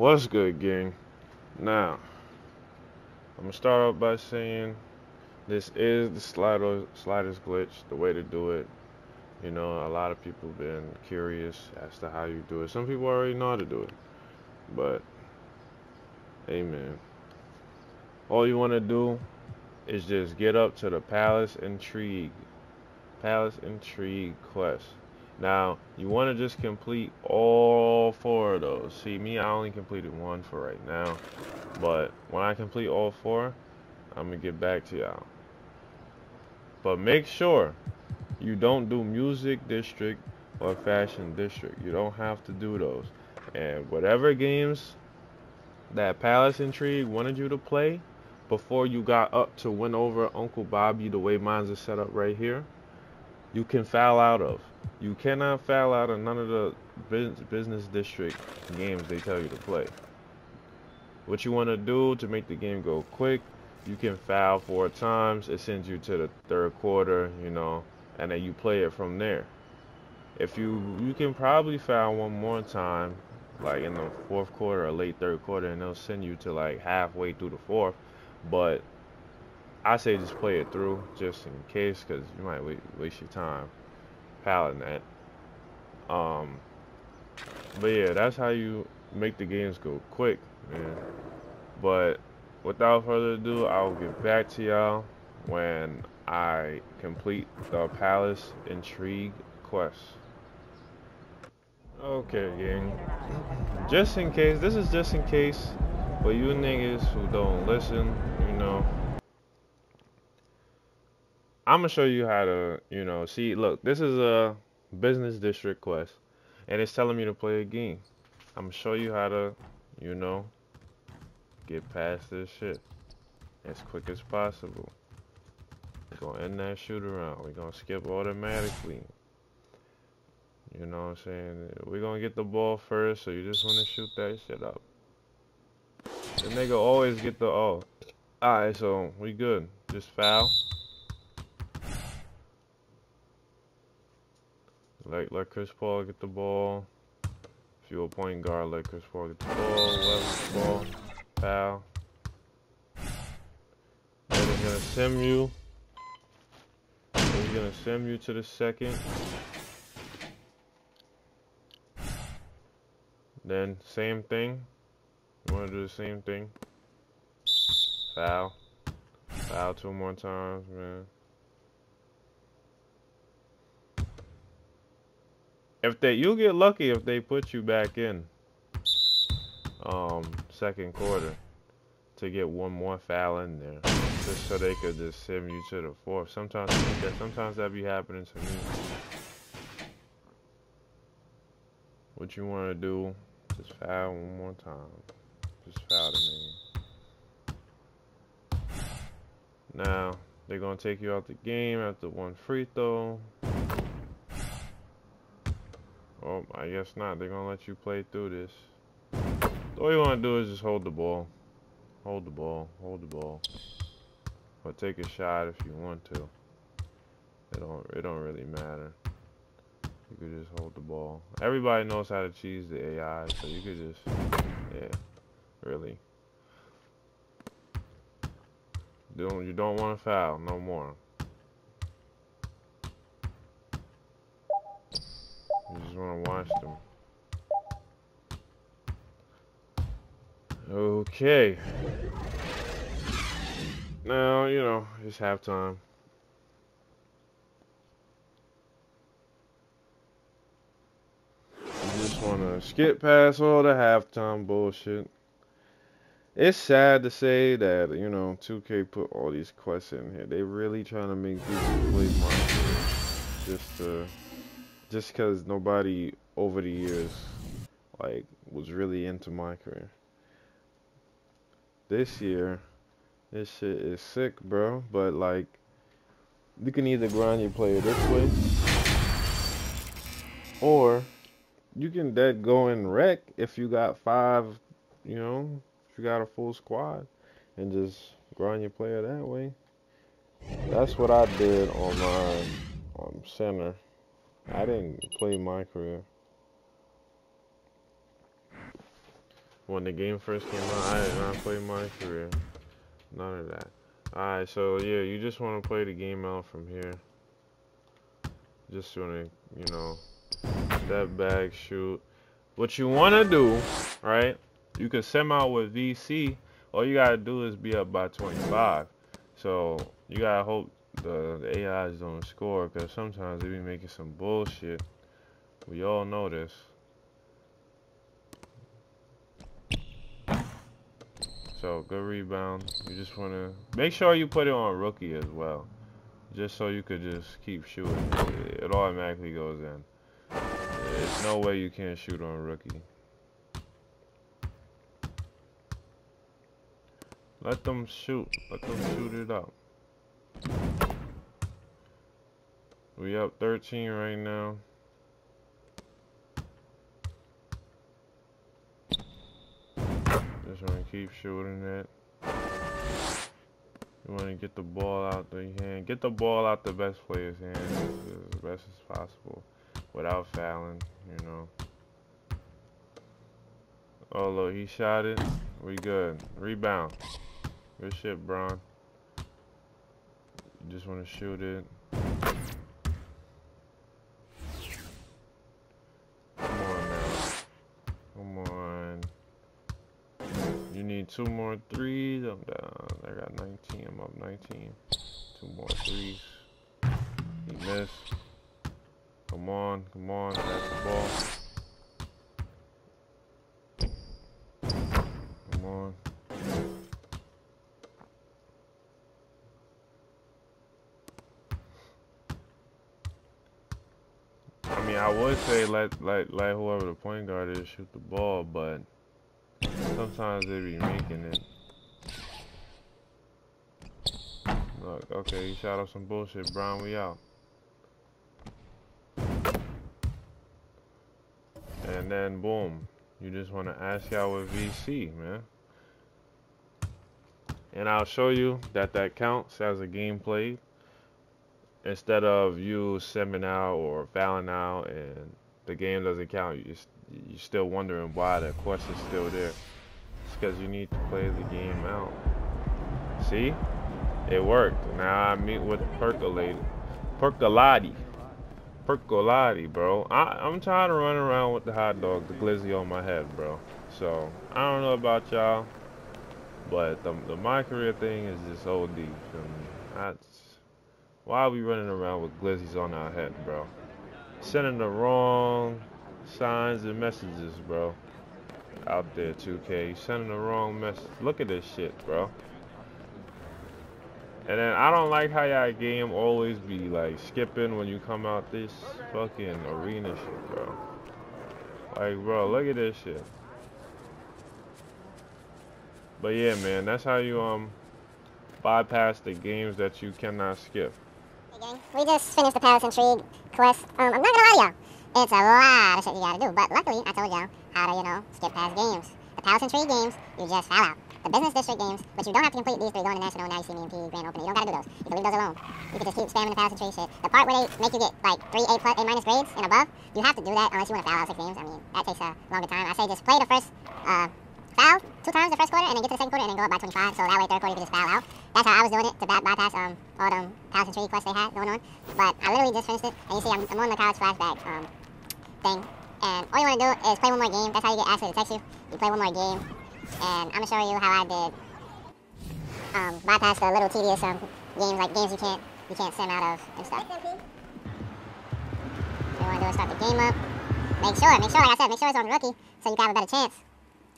What's good, gang? Now, I'm gonna start off by saying this is the slider, sliders glitch, the way to do it. You know, a lot of people have been curious as to how you do it. Some people already know how to do it, but hey, man, all you want to do is just get up to the Palace Intrigue, Palace Intrigue quest. Now, you want to just complete all four of those. See, me, I only completed one for right now. But when I complete all four, I'm going to get back to y'all. But make sure you don't do Music District or Fashion District. You don't have to do those. And whatever games that Palace Intrigue wanted you to play before you got up to win over Uncle Bobby the way mine's is set up right here, you can foul out of. You cannot foul out of none of the business district games they tell you to play. What you want to do to make the game go quick, you can foul four times. It sends you to the third quarter, you know, and then you play it from there. If you you can probably foul one more time, like in the fourth quarter or late third quarter, and they'll send you to like halfway through the fourth. But I say just play it through just in case, because you might waste your time paladin that. Um, but yeah, that's how you make the games go quick, man. But without further ado, I'll get back to y'all when I complete the Palace Intrigue quest. Okay, gang. Just in case, this is just in case for you niggas who don't listen, you know. I'm gonna show you how to, you know, see. Look, this is a business district quest, and it's telling me to play a game. I'm gonna show you how to, you know, get past this shit as quick as possible. We're gonna end that shoot around. We're gonna skip automatically. You know what I'm saying? We're gonna get the ball first, so you just wanna shoot that shit up. The nigga always get the oh. Alright, so we good. Just foul. Let, let Chris Paul get the ball. If you're a point guard, let Chris Paul get the ball. Left ball. Foul. Then he's going to sim you. Then he's going to sim you to the second. Then same thing. You want to do the same thing. Foul. Foul two more times, man. If they you'll get lucky if they put you back in um second quarter to get one more foul in there just so they could just send you to the fourth. Sometimes that sometimes that be happening to me. What you want to do? Just foul one more time. Just foul the nigga now they're gonna take you out the game after one free throw Oh, I guess not. They're going to let you play through this. All you want to do is just hold the ball. Hold the ball. Hold the ball. Or take a shot if you want to. It don't, it don't really matter. You could just hold the ball. Everybody knows how to cheese the AI, so you could just, yeah, really. Don't, you don't want to foul, no more. Okay. Now, you know, it's halftime. Just want to skip past all the halftime bullshit. It's sad to say that, you know, 2K put all these quests in here. They really trying to make people play Minecraft just to just because nobody over the years like was really into my career. This year, this shit is sick, bro. But like, you can either grind your player this way, or you can dead go and rec if you got five, you know, if you got a full squad, and just grind your player that way. That's what I did on my um, center. I didn't play my career. when the game first came out, I did not play my career. None of that. Alright, so yeah, you just want to play the game out from here. Just want to, you know, step back, shoot. What you want to do, right? You can send out with VC. All you got to do is be up by 25. So you got to hope the, AIs don't score because sometimes they be making some bullshit. We all know this. So good rebound. You just want to make sure you put it on rookie as well, just so you could just keep shooting. It, it automatically goes in. There's no way you can't shoot on rookie. Let them shoot. Let them shoot it up. We up 13 right now. Just want to keep shooting it. You want to get the ball out the hand. Get the ball out the best player's hand as best as possible without fouling, you know. Oh, look, he shot it. We good. Rebound. Good shit, Bron. Just want to shoot it. Two more threes. I'm down. I got 19. I'm up 19. Two more threes. He missed. Come on, come on. That's the ball. Come on. I mean, I would say let let let whoever the point guard is shoot the ball, but Sometimes they be making it. Look, okay, he shot up some bullshit. Brown, we out. And then, boom. You just want to ask y'all with VC, man. And I'll show you that that counts as a game played. Instead of you simming out or fouling out and the game doesn't count, you're, you're still wondering why the question's still there because you need to play the game out. See? It worked. Now I meet with Percolate. Percolati. Percolati, bro. I, I'm tired of running around with the hot dog, the glizzy on my head, bro. So, I don't know about y'all, but the, the my career thing is just OD. That's why are we running around with glizzies on our head, bro? Sending the wrong signs and messages, bro out there, 2K. You sending the wrong message. Look at this shit, bro. And then I don't like how y'all game always be like skipping when you come out this fucking arena shit, bro. Like, bro, look at this shit. But yeah, man, that's how you um bypass the games that you cannot skip. Hey gang, we just finished the Palace Intrigue quest. Um, I'm not gonna lie to y'all. It's a lot of shit you gotta do, but luckily I told y'all how to, you know, skip past games. The Palace Intrigue games, you just foul out. The Business District games, but you don't have to complete these three going to National, now you see me in P, Grand Opening. You don't gotta do those. You can leave those alone. You can just keep spamming the Palace Intrigue shit. The part where they make you get like three A plus, A minus grades and above, you have to do that unless you want to foul out six games. I mean, that takes a longer time. I say just play the first uh, foul two times the first quarter and then get to the second quarter and then go up by 25. So that way third quarter you can just foul out. That's how I was doing it to bypass um, all them Palace Intrigue quests they had going on. But I literally just finished it and you see I'm, I'm on the college flashback um, thing. And all you want to do is play one more game. That's how you get Ashley to text you. You play one more game. And I'm going to show you how I did um, bypass the little tedious um, games, like games you can't you can't sim out of and stuff. What you want to do is start the game up. Make sure, make sure, like I said, make sure it's on rookie so you can have a better chance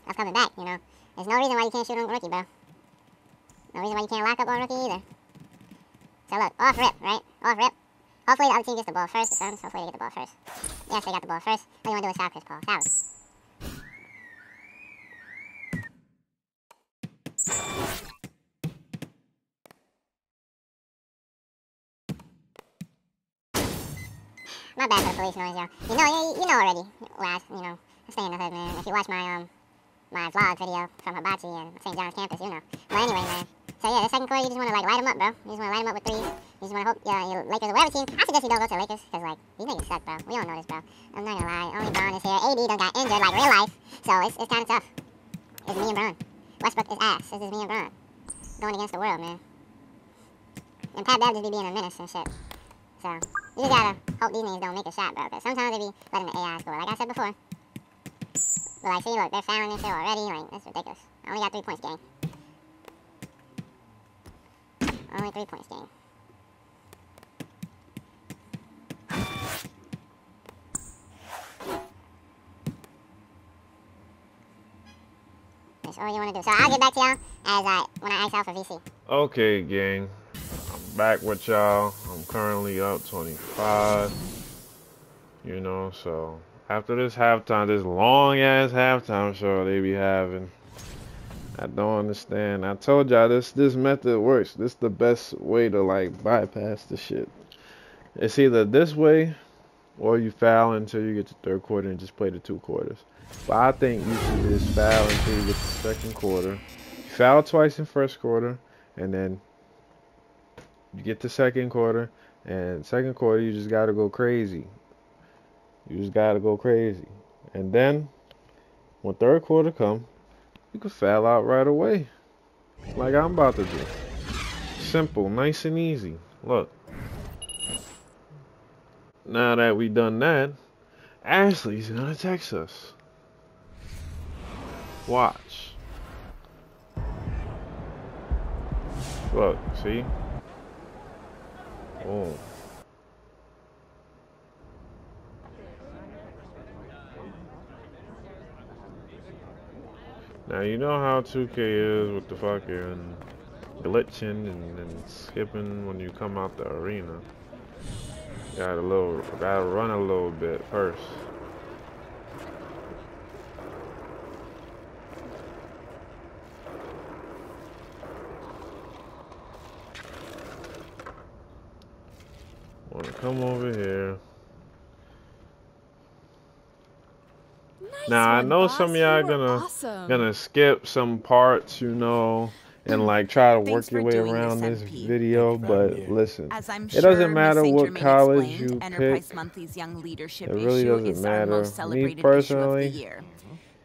of coming back, you know. There's no reason why you can't shoot on rookie, bro. No reason why you can't lock up on rookie either. So look, off rip, right? Off rip. Hopefully the other team gets the ball first, Suns. Hopefully they get the ball first. Yes, they got the ball first. All you want to do is foul Chris Paul. Foul My bad for the police noise, y'all. You know, you, you know already. Last, you know, I stay in the hood, man. If you watch my um my vlog video from Hibachi and St. John's campus, you know. But anyway, man. So yeah, the second quarter, you just want to like light them up, bro. You just want to light them up with threes. You just want to hope yeah, your Lakers or whatever team. I suggest you don't go to the Lakers because like these niggas suck, bro. We all know this, bro. I'm not gonna lie. Only Bron is here. AD done got injured like real life, so it's it's kind of tough. is me and Bron. Westbrook is ass. This is me and Bron. Going against the world, man. And Pat Bev just be being a menace and shit. So, you just gotta hope these niggas don't make a shot, bro. Because sometimes they be letting the AI score. Like I said before. But like, see, look, they're fouling this shit already. Like, that's ridiculous. I only got three points, gang. Only three points, gang. That's all you want to do. So I'll get back to y'all as I when I ask y'all for VC. Okay, gang. I'm back with y'all. I'm currently up 25. You know, so after this halftime, this long ass halftime show they be having, I don't understand. I told y'all this this method works. This the best way to like bypass the shit. It's either this way or you foul until you get to third quarter and just play the two quarters. But I think you should just foul until you get to second quarter. You foul twice in first quarter, and then you get to second quarter, and second quarter you just gotta go crazy. You just gotta go crazy. And then when third quarter come, you can foul out right away. Like I'm about to do. Simple, nice and easy. Look. Now that we done that, Ashley's gonna text us. Watch. Look, see? Boom. Now you know how 2K is with the fucking glitching and, and skipping when you come out the arena. Got a little, gotta run a little bit first. Wanna come over here. Nice Now I know boss. some of y'all gonna awesome. gonna skip some parts, you know, and like try to Thanks work your way around this, MP. video, Thank you but listen, As I'm It sure doesn't matter what Germain college explained, you Enterprise pick. Monthly's Young Leadership It really issue doesn't is matter. most Me personally, of the year.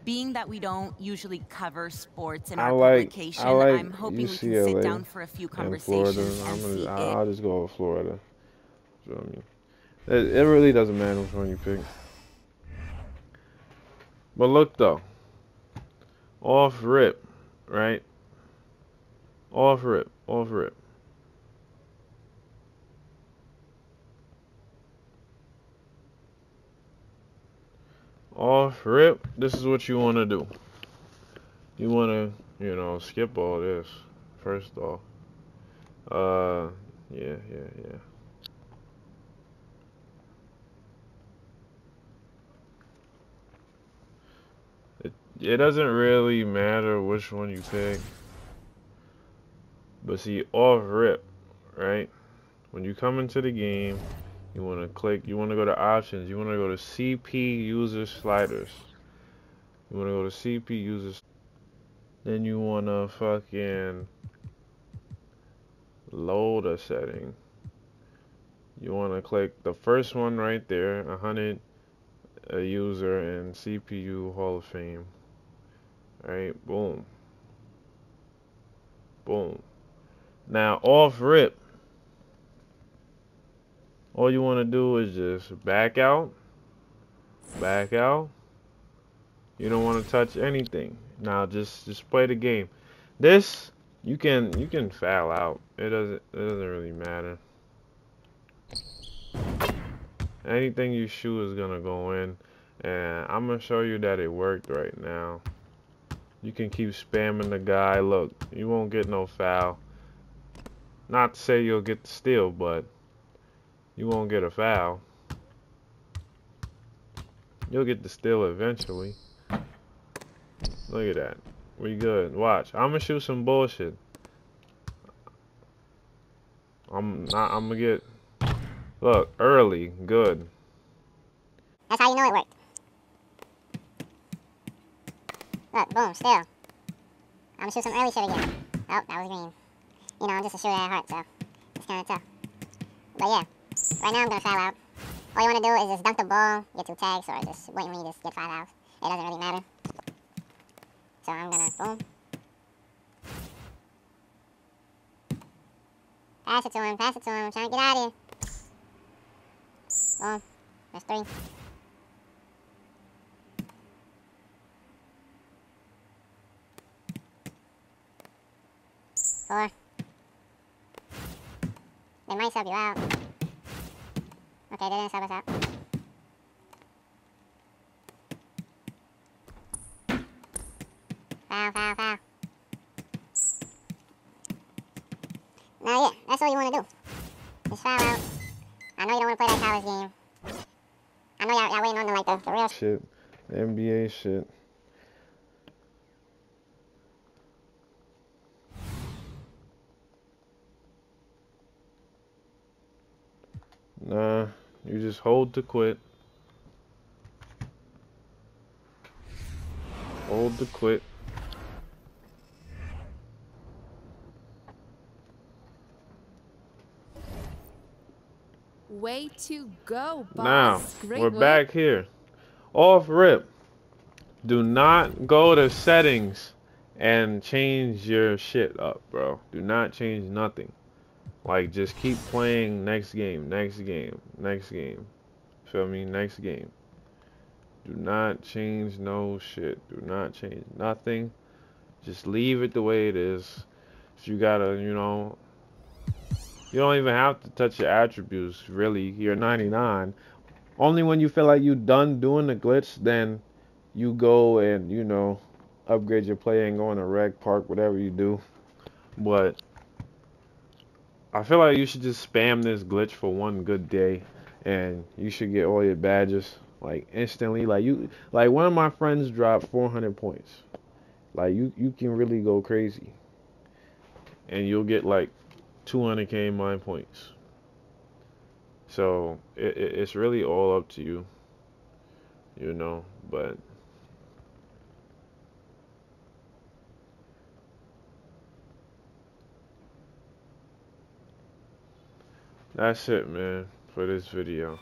Being that we don't usually cover sports in I our like publication, I like I'm hoping we can sit down for a few conversations. I'm and see gonna. I- I'll just go with Florida. You know what I mean? It, it really doesn't matter which one you pick. But look though, off rip, right? Off rip, off rip. Off rip, this is what you want to do. You want to, you know, skip all this, first off. Uh, yeah, yeah, yeah. It, doesn't really matter which one you pick. But see, off rip, right? When you come into the game, you want to click, you want to go to options, you want to go to CP user sliders. You want to go to CP users. Then you want to fucking load a setting. You want to click the first one right there, 100 a user and CPU Hall of Fame. Alright, boom. Boom. Now, off rip, all you want to do is just back out, back out. You don't want to touch anything. Now, just just play the game. This you can you can foul out. It doesn't it doesn't really matter. Anything you shoot is gonna go in, and I'm gonna show you that it worked right now. You can keep spamming the guy. Look, you won't get no foul. Not to say you'll get the steal, but you won't get a foul. You'll get the steal eventually. Look at that. We good. Watch. I'm gonna shoot some bullshit. I'm not. I'm gonna get. Look, early. Good. That's how you know it worked. Boom, still. I'm gonna shoot some early shit again. Oh, that was green. You know, I'm just a shooter at heart, so it's kind of tough. But yeah, right now I'm gonna foul out. All you wanna do is just dunk the ball, get two tags, or just wait when you just get five outs. It doesn't really matter. So I'm gonna boom. Pass it to him, pass it to him. I'm trying to get out of here. Boom. There's three. Four. They might sub you out. Okay, they didn't sub us out. Foul, foul, foul. Now, yeah, that's all you want to do. Just foul out. I know you don't want to play that college game. I know y'all, y'all waiting on the, like, the, the real Shit. NBA shit. Hold to quit. Hold to quit. Way to go, boss. Now, Great we're work. back here. Off rip. Do not go to settings and change your shit up, bro. Do not change nothing. Like, just keep playing next game, next game, next game. Feel me? Next game. Do not change no shit. Do not change nothing. Just leave it the way it is. If you gotta, you know, you don't even have to touch your attributes, really. You're 99. Only when you feel like you done doing the glitch, then you go and, you know, upgrade your play and go in a rec park, whatever you do. But I feel like you should just spam this glitch for one good day and you should get all your badges like instantly. Like you like one of my friends dropped 400 points. Like you you can really go crazy. And you'll get like 200k mine points. So it, it, it's really all up to you, you know. But that's it, man, for this video.